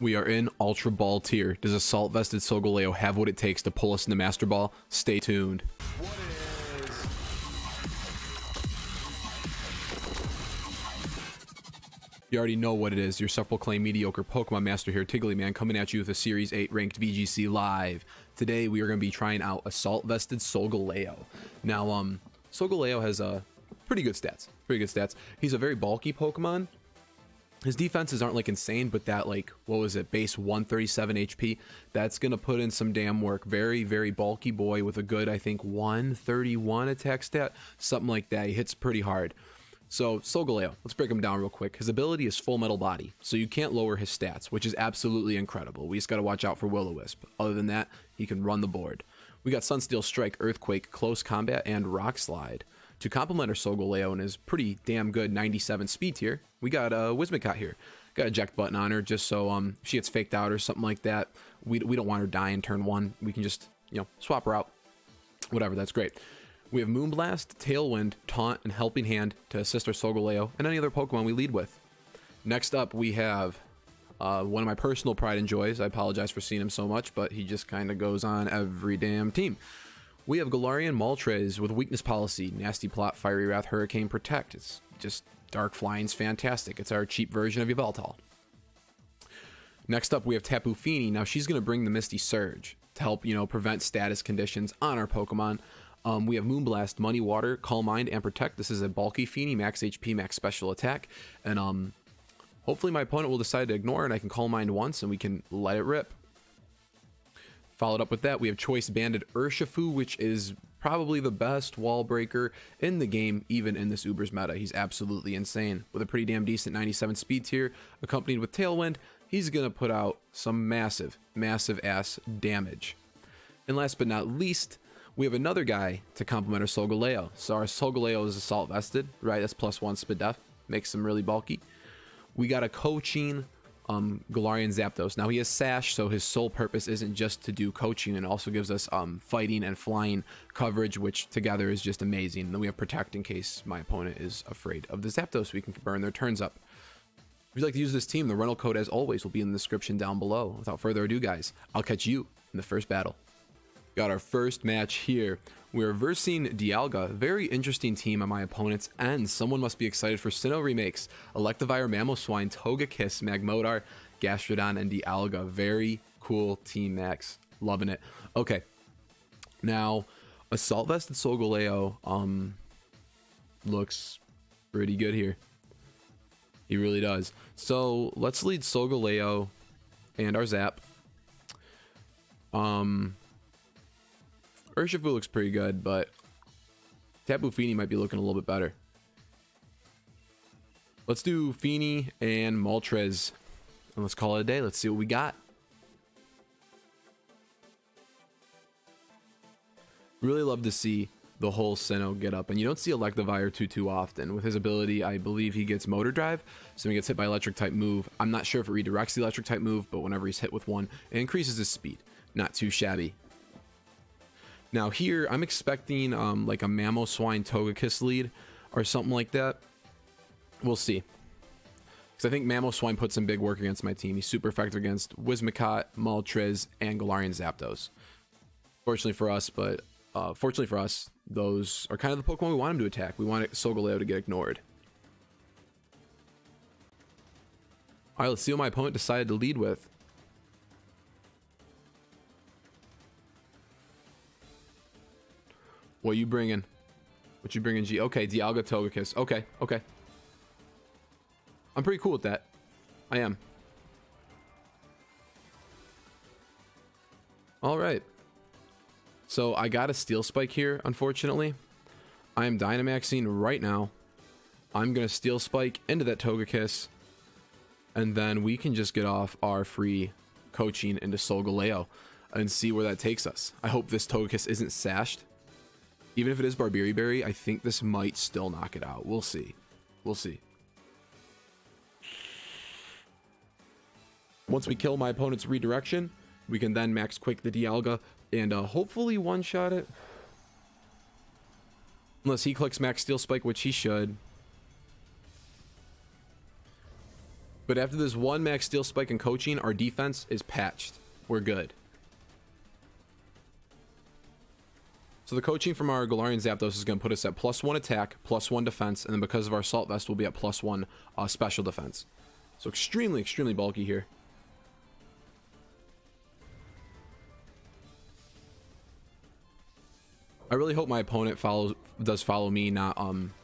We are in Ultra Ball tier. Does Assault Vested Solgaleo have what it takes to pull us into Master Ball? Stay tuned. You already know what it is. Your self-proclaimed mediocre Pokemon master here, Tigglyman, coming at you with a Series 8 ranked VGC live. Today we are going to be trying out Assault Vested Solgaleo. Now, um, Solgaleo has uh, pretty good stats. Pretty good stats. He's a very bulky Pokemon. His defenses aren't like insane, but that like what was it, base 137 HP, that's gonna put in some damn work. Very, very bulky boy with a good, I think, 131 attack stat, something like that. He hits pretty hard. So Solgaleo, let's break him down real quick. His ability is Full Metal Body, so you can't lower his stats, which is absolutely incredible. We just gotta watch out for Will-O-Wisp. Other than that, he can run the board. We got Sunsteel Strike, Earthquake, Close Combat, and Rock Slide. To complement our Solgaleo and his pretty damn good 97 speed tier, we got a uh, Whimsicott here. Got a eject button on her just so um she gets faked out or something like that. We, we don't want her dying turn one. We can just, you know, swap her out. Whatever, that's great. We have Moonblast, Tailwind, Taunt, and Helping Hand to assist our Solgaleo and any other Pokemon we lead with. Next up, we have uh, one of my personal pride and joys. I apologize for seeing him so much, but he just kind of goes on every damn team. We have Galarian Moltres with Weakness Policy, Nasty Plot, Fiery Wrath, Hurricane, Protect. It's just Dark Flying's fantastic. It's our cheap version of Yveltal. Next up, we have Tapu Fini. Now, she's going to bring the Misty Surge to help, you know, prevent status conditions on our Pokemon. Um, we have Moonblast, Muddy Water, Calm Mind, and Protect. This is a bulky Fini, max HP, max special attack. And um, hopefully my opponent will decide to ignore and I can Calm Mind once and we can let it rip. Followed up with that, we have Choice Banded Urshifu, which is probably the best wall breaker in the game, even in this Uber's meta. He's absolutely insane. With a pretty damn decent 97 speed tier, accompanied with Tailwind, he's going to put out some massive, massive ass damage. And last but not least, we have another guy to complement our Solgaleo. So our Solgaleo is Assault Vested, right? That's plus one speed def, makes him really bulky. We got a coaching um, Galarian Zapdos. Now he has Sash, so his sole purpose isn't just to do coaching, and also gives us um, fighting and flying coverage, which together is just amazing. And then we have Protect in case my opponent is afraid of the Zapdos. We can burn their turns up. If you'd like to use this team, the rental code, as always, will be in the description down below. Without further ado, guys, I'll catch you in the first battle. Got our first match here. We're versing Dialga, very interesting team on my opponent's and Someone must be excited for Sinnoh remakes. Electivire, Mamoswine, Togekiss, Magmortar, Gastrodon, and Dialga. Very cool team, Max. Loving it. Okay. Now, Assault Vested Solgaleo um, looks pretty good here. He really does. So, let's lead Solgaleo and our Zap. Um, Urshifu looks pretty good, but Tapu Fini might be looking a little bit better. Let's do Fini and Moltres. And let's call it a day. Let's see what we got. Really love to see the whole Sinnoh get up. And you don't see Electivire too, too often. With his ability, I believe he gets Motor Drive. So he gets hit by Electric type move, I'm not sure if it redirects the Electric type move, but whenever he's hit with one, it increases his speed. Not too shabby. Now here, I'm expecting um, like a Mamoswine Togekiss lead or something like that. We'll see. Because I think Mamoswine puts some big work against my team. He's super effective against Whimsicott, Moltres, and Galarian Zapdos. Fortunately for us, but uh, fortunately for us, those are kind of the Pokemon we want him to attack. We want Solgaleo to get ignored. Alright, let's see what my opponent decided to lead with. What you bringing? What you bringing, G? Okay, Dialga Togekiss. Okay, okay. I'm pretty cool with that. I am. All right. So I got a Steel Spike here, unfortunately. I am Dynamaxing right now. I'm going to Steel Spike into that Togekiss. And then we can just get off our free coaching into Solgaleo and see where that takes us. I hope this Togekiss isn't sashed. Even if it is Babiri Berry, I think this might still knock it out. We'll see. We'll see. Once we kill my opponent's redirection, we can then max Quake the Dialga and uh, hopefully one-shot it. Unless he clicks max steel spike, which he should. But after this one max steel spike and coaching, our defense is patched. We're good. So the coaching from our Galarian Zapdos is going to put us at plus one attack, plus one defense, and then because of our Salt Vest, we'll be at plus one uh, special defense. So extremely, extremely bulky here. I really hope my opponent follows does follow me, not um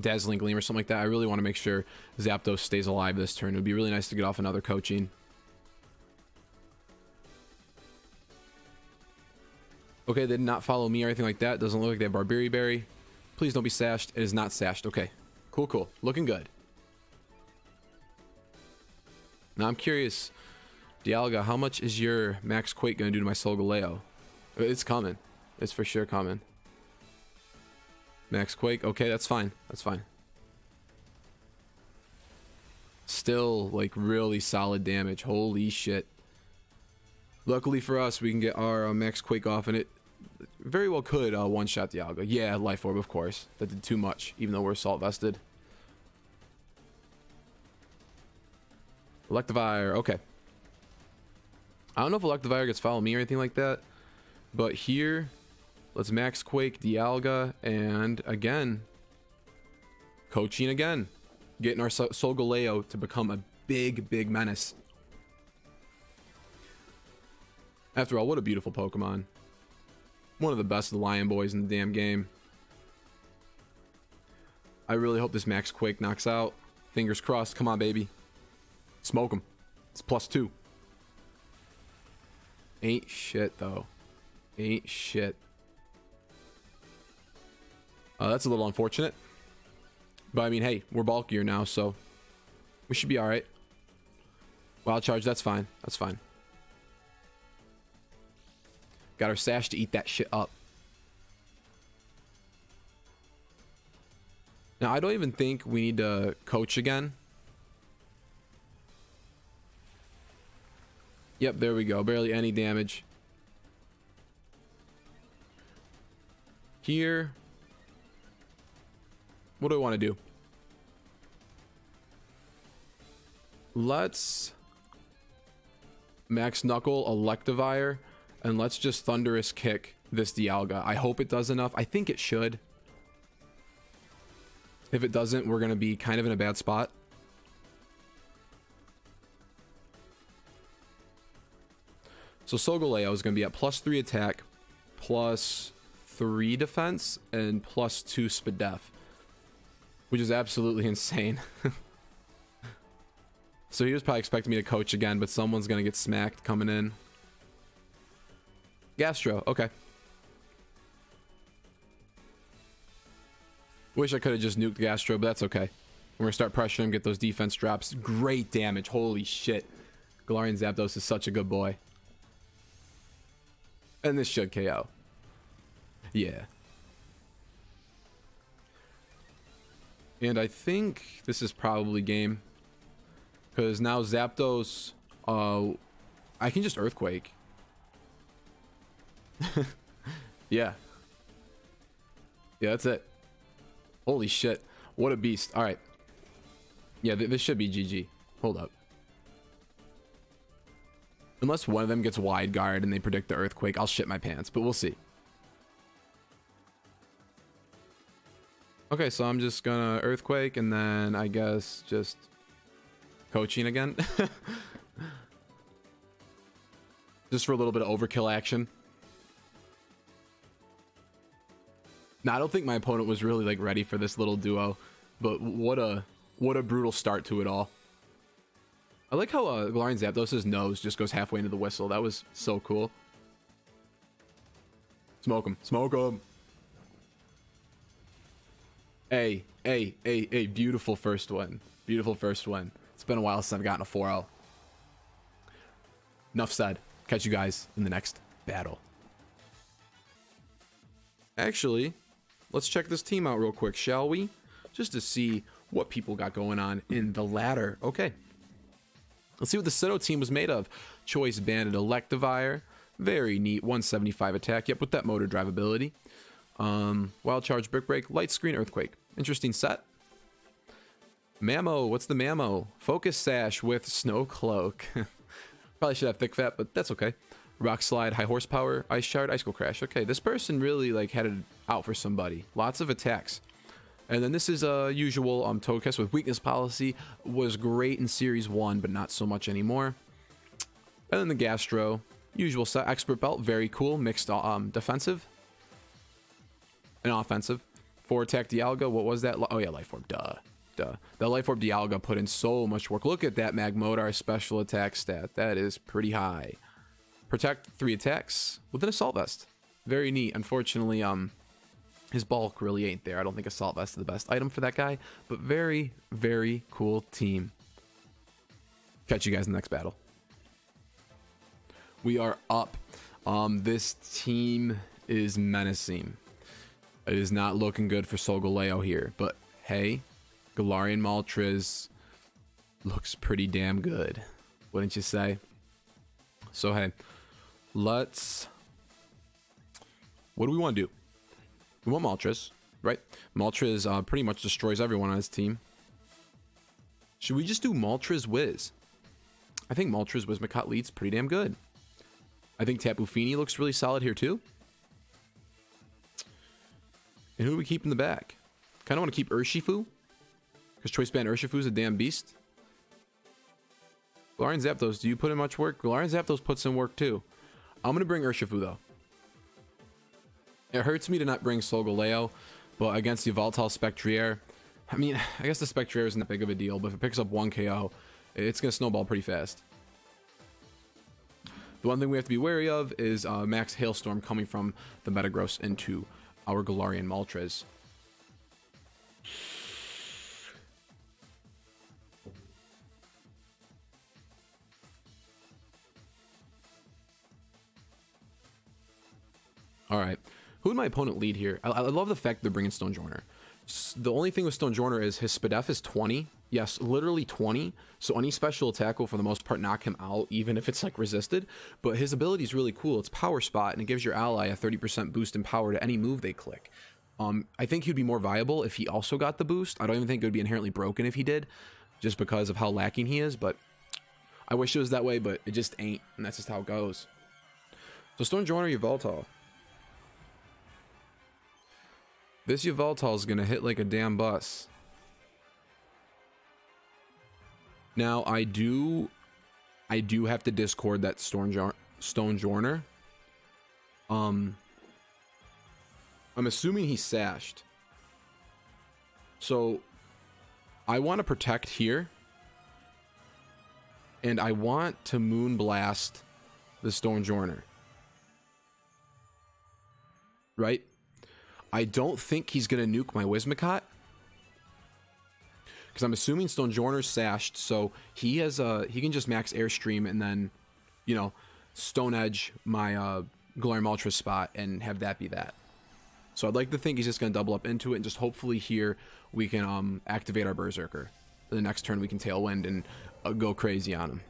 Dazzling Gleam or something like that. I really want to make sure Zapdos stays alive this turn. It would be really nice to get off another coaching. Okay, they did not follow me or anything like that. Doesn't look like they have Babiri Berry. Please don't be sashed. It is not sashed. Okay. Cool, cool. Looking good. Now I'm curious, Dialga, how much is your Max Quake going to do to my Solgaleo? It's coming. It's for sure coming. Max Quake. Okay, that's fine. That's fine. Still, like, really solid damage. Holy shit. Luckily for us, we can get our uh, Max Quake off, and it very well could uh, one-shot Dialga. Yeah, Life Orb, of course. That did too much, even though we're Salt Vested. Electivire. Okay. I don't know if Electivire gets follow me or anything like that, but here Let's max Quake, Dialga, and again, coaching again. Getting our Solgaleo to become a big, big menace. After all, what a beautiful Pokemon. One of the best of the Lion Boys in the damn game. I really hope this Max Quake knocks out. Fingers crossed. Come on, baby. Smoke him. It's plus two. Ain't shit, though. Ain't shit. Uh, that's a little unfortunate. But I mean, hey, we're bulkier now, so we should be alright. Wild charge, that's fine. That's fine. Got our sash to eat that shit up. Now, I don't even think we need to coach again. Yep, there we go. Barely any damage. Here, what do I want to do? Let's Max Knuckle, Electivire, and let's just Thunderous Kick this Dialga. I hope it does enough. I think it should. If it doesn't, we're going to be kind of in a bad spot. So Solgaleo is going to be at plus 3 attack, plus 3 defense, and plus 2 Spadef which is absolutely insane. so he was probably expecting me to coach again, but someone's gonna get smacked coming in. Gastro, okay. Wish I could have just nuked Gastro, but that's okay. We're gonna start pressuring him, get those defense drops. Great damage, holy shit. Galarian Zapdos is such a good boy. And this should KO. Yeah. And I think this is probably game. Because now Zapdos, uh, I can just Earthquake. yeah. Yeah, that's it. Holy shit. What a beast. Alright. Yeah, th this should be GG. Hold up. Unless one of them gets wide guard and they predict the earthquake, I'll shit my pants, but we'll see. Okay, so I'm just gonna earthquake and then I guess just coaching again. just for a little bit of overkill action. Now, I don't think my opponent was really like ready for this little duo, but what a what a brutal start to it all. I like how uh, Galarian Zapdos' nose just goes halfway into the whistle. That was so cool. Smoke him. Smoke him. Hey, hey, hey, hey, beautiful first one. Beautiful first one. It's been a while since I've gotten a 4-0. Enough said. Catch you guys in the next battle. Actually, let's check this team out real quick, shall we? Just to see what people got going on in the ladder. Okay. Let's see what the Sinnoh team was made of. Choice Banded Electivire. Very neat. 175 attack. Yep, with that motor drive ability. Um, Wild Charge, Brick Break, Light Screen, Earthquake. Interesting set. Mammo, what's the Mammo? Focus Sash with Snow Cloak. Probably should have Thick Fat, but that's okay. Rock Slide, High Horsepower, Ice Shard, Ice Icicle Crash. Okay, this person really like had it out for somebody. Lots of attacks. And then this is a uh, usual um, with Weakness Policy. Was great in Series 1, but not so much anymore. And then the Gastro. Usual set. Expert Belt, very cool. Mixed um, defensive and offensive. Four attack Dialga, what was that? Oh yeah, Life Orb, duh. Duh. That Life Orb Dialga put in so much work. Look at that Magmortar special attack stat. That is pretty high. Protect three attacks with an Assault Vest. Very neat. Unfortunately, um, his bulk really ain't there. I don't think Assault Vest is the best item for that guy, but very, very cool team. Catch you guys in the next battle. We are up. Um, this team is menacing. It is not looking good for Solgaleo here, but hey, Galarian Moltres looks pretty damn good, wouldn't you say? So hey, let's. What do we want to do? We want Moltres, right? Moltres uh, pretty much destroys everyone on his team. Should we just do Moltres Wiz? I think Moltres Whimsicott leads pretty damn good. I think Tapu Fini looks really solid here too. And who do we keep in the back? Kind of want to keep Urshifu. Because Choice Band Urshifu is a damn beast. Galarian Zapdos, do you put in much work? Galarian Zapdos puts in work too. I'm going to bring Urshifu though. It hurts me to not bring Solgaleo, but against the Yveltal Spectrier, I mean, I guess the Spectrier isn't that big of a deal, but if it picks up 1 KO, it's going to snowball pretty fast. The one thing we have to be wary of is uh, Max Hailstorm coming from the Metagross into our Galarian Moltres. All right. Who would my opponent lead here? I, I love the fact they're bringing Stonjourner. The only thing with Stonjourner is his Spadef is 20. Yes, literally 20. So any special attack will, for the most part, knock him out, even if it's, like, resisted. But his ability is really cool. It's Power Spot, and it gives your ally a 30% boost in power to any move they click. Um, I think he'd be more viable if he also got the boost. I don't even think it would be inherently broken if he did, just because of how lacking he is. But I wish it was that way, but it just ain't, and that's just how it goes. So Stonjourner Yveltal. This Yveltal is going to hit like a damn bus. Now, I do... I do have to discord that Stone, Stonjourner. Um... I'm assuming he's sashed. So, I want to protect here. And I want to Moonblast the Stonjourner. Right? I don't think he's going to nuke my Whimsicott. Because I'm assuming Stonjourner's sashed, so he has a he can just max Airstream and then, you know, Stone Edge my uh, Galarian Moltres spot and have that be that. So I'd like to think he's just going to double up into it and just hopefully here we can um, activate our Berserker. The next turn we can Tailwind and uh, go crazy on him.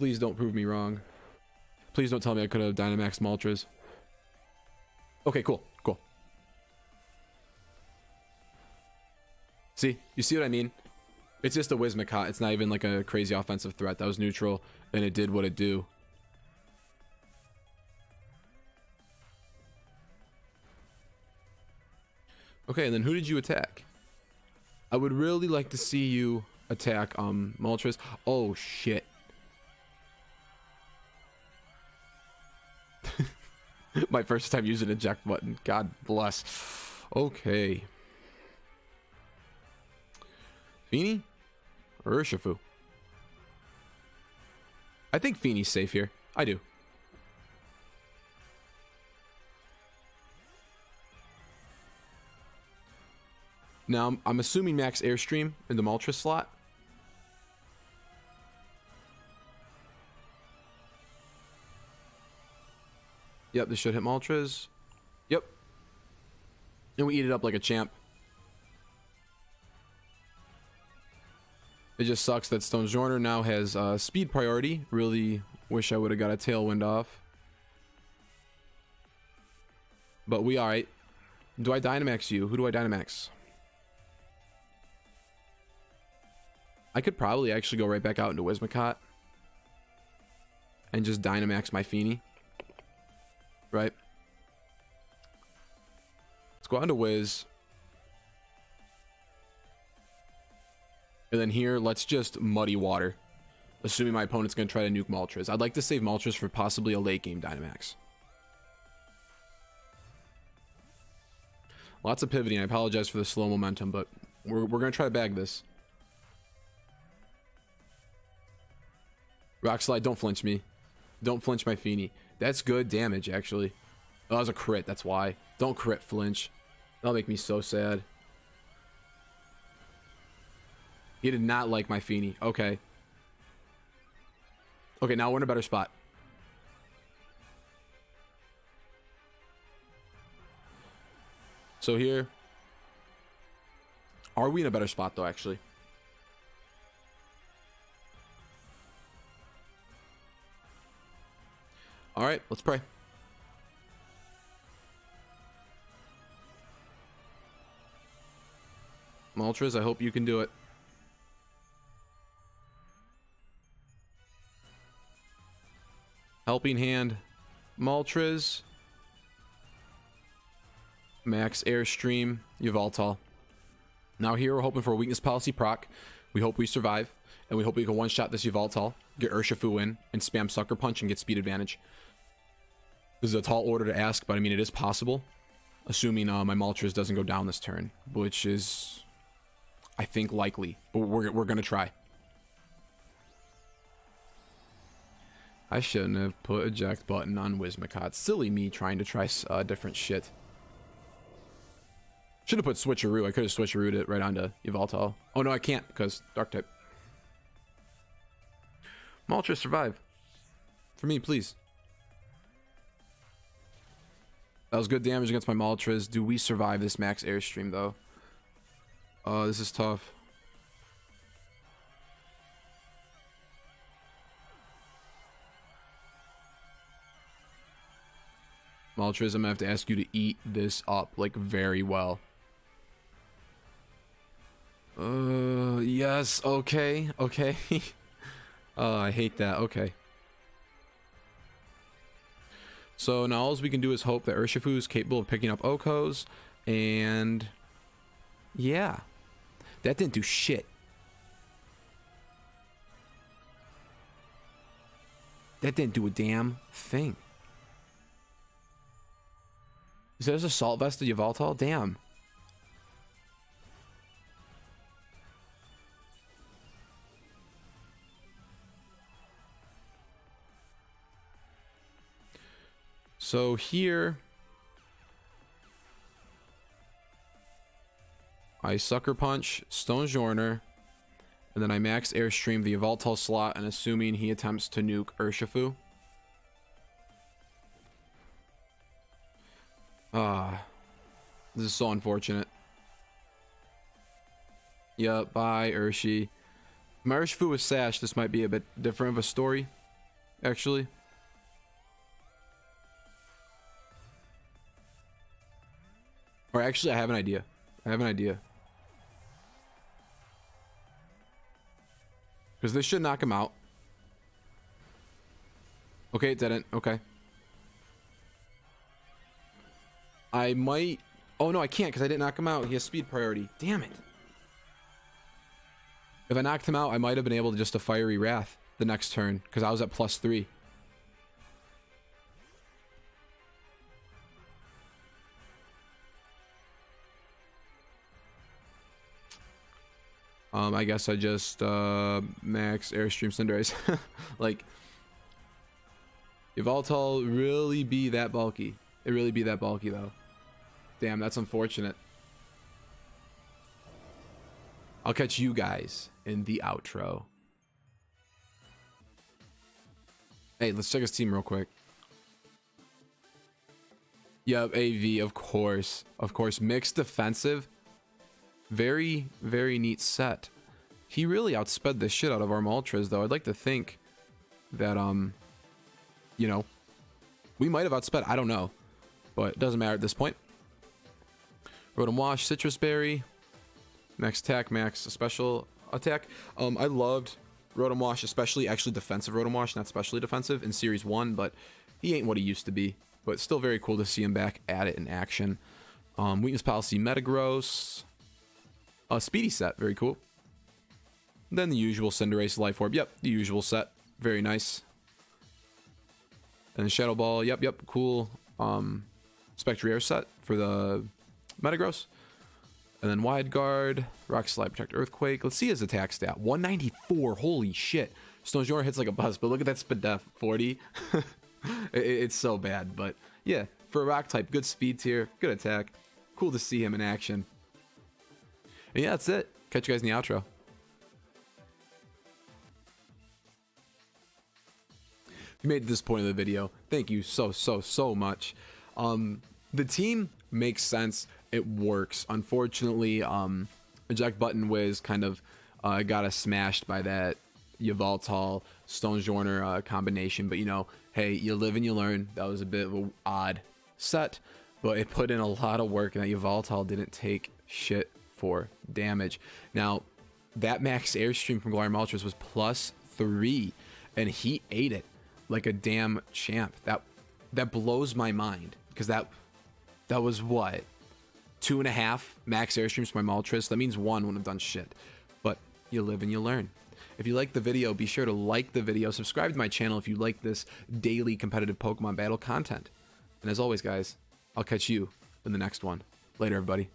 Please don't prove me wrong. Please don't tell me I could have Dynamax Moltres. Okay, cool, cool. See? You see what I mean? It's just a Whimsicott. It's not even like a crazy offensive threat. That was neutral, and it did what it do. Okay, and then who did you attack? I would really like to see you attack um Moltres. Oh shit. My first time using eject button. God bless. Okay. Fini? Or Urshifu? I think Fini's safe here. I do. Now, I'm, I'm assuming max Airstream in the Moltres slot. Yep, this should hit Moltres. Yep. And we eat it up like a champ. It just sucks that Stonjourner now has uh, speed priority. Really wish I would have got a Tailwind off. But we alright. Do I Dynamax you? Who do I Dynamax? I could probably actually go right back out into Whimsicott. And just Dynamax my Fini. Right? Let's go on to Wiz. And then here, let's just Muddy Water. Assuming my opponent's going to try to nuke Moltres. I'd like to save Moltres for possibly a late game Dynamax. Lots of pivoting. I apologize for the slow momentum, but we're, we're going to try to bag this. Rock Slide, don't flinch me. Don't flinch my Fini. That's good damage, actually. Oh, that was a crit, that's why. Don't crit flinch. That'll make me so sad. He did not like my Fini. Okay. Okay, now we're in a better spot. So here... Are we in a better spot, though, actually? Alright, let's pray. Moltres, I hope you can do it. Helping Hand, Moltres, Max Airstream, Yveltal. Now here we're hoping for a Weakness Policy proc. We hope we survive, and we hope we can one-shot this Yveltal, get Urshifu in, and spam Sucker Punch and get speed advantage. This is a tall order to ask, but I mean, it is possible. Assuming uh, my Moltres doesn't go down this turn, which is, I think, likely. But we're, we're going to try. I shouldn't have put eject button on Whimsicott. Silly me trying to try uh, different shit. Should have put switcheroo. I could have switcherooed it right onto Yveltal. Oh no, I can't because dark type. Moltres survive. For me, please. That was good damage against my Moltres. Do we survive this max airstream though? Oh, uh, this is tough. Moltres, I'm gonna have to ask you to eat this up, like, very well. Uh, yes, okay, okay. uh, I hate that, okay. So now all we can do is hope that Urshifu is capable of picking up KOs, and yeah, that didn't do shit. That didn't do a damn thing. Is there a salt Vest of Yveltal? Damn. So here... I Sucker Punch, Stonjourner, and then I max Airstream the Yveltal slot, and assuming he attempts to nuke Urshifu. Ah, this is so unfortunate. Yep, bye, Urshi. My Urshifu with Sash, this might be a bit different of a story, actually. Or actually, I have an idea. I have an idea. Because this should knock him out. Okay, it didn't. Okay. I might... Oh, no, I can't because I didn't knock him out. He has speed priority. Damn it. If I knocked him out, I might have been able to just a Fiery Wrath the next turn because I was at plus three. Um, I guess I just uh, max Airstream Cinderace. like, Yveltal really be that bulky. It really be that bulky though. Damn, that's unfortunate. I'll catch you guys in the outro. Hey, let's check his team real quick. Yep, AV, of course. Of course, mixed defensive. Very, very neat set. He really outsped the shit out of our Moltres, though. I'd like to think that, um, you know, we might have outsped. I don't know. but it doesn't matter at this point. Rotom Wash, Sitrus Berry, Max attack, max special attack. Um, I loved Rotom Wash, especially actually defensive Rotom Wash, not specially defensive in Series 1, but he ain't what he used to be. But still very cool to see him back at it in action. Um, weakness Policy, Metagross. A Speedy set, very cool. Then the usual Cinderace, Life Orb. Yep, the usual set. Very nice. And Shadow Ball, yep, yep, cool. Um, Spectrier set for the Metagross. And then Wide Guard, Rock Slide, Protect, Earthquake. Let's see his attack stat. 194. Holy shit. Stonjourner hits like a bus, but look at that speed def. 40. it's so bad, but yeah. For a rock type, good speed tier, good attack. Cool to see him in action. And yeah, that's it. Catch you guys in the outro. If you made this point of the video, thank you so, so, so much. Um, the team makes sense. It works. Unfortunately, um, eject button whiz kind of uh, got us smashed by that Yveltal Stonjourner uh, combination. But you know, hey, you live and you learn. That was a bit of an odd set, but it put in a lot of work, and that Yveltal didn't take shit for damage. Now, that max airstream from Galarian Moltres was plus three, and he ate it like a damn champ. That that blows my mind because that that was what two and a half max airstreams for my Moltres. That means one wouldn't have done shit. But you live and you learn. If you like the video, be sure to like the video, subscribe to my channel if you like this daily competitive Pokemon battle content. And as always, guys, I'll catch you in the next one. Later, everybody.